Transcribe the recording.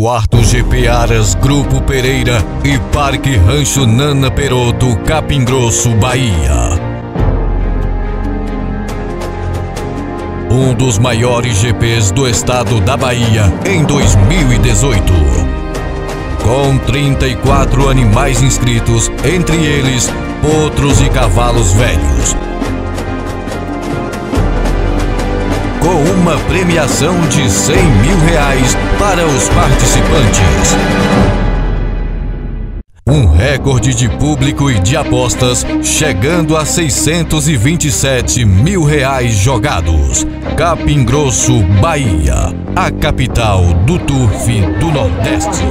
Quarto GP Aras Grupo Pereira e Parque Rancho Nana Peroto, Capim Grosso, Bahia. Um dos maiores GPs do estado da Bahia em 2018. Com 34 animais inscritos, entre eles potros e cavalos velhos. com uma premiação de 100 mil reais para os participantes. Um recorde de público e de apostas, chegando a 627 mil reais jogados. Capim Grosso, Bahia, a capital do turf do Nordeste.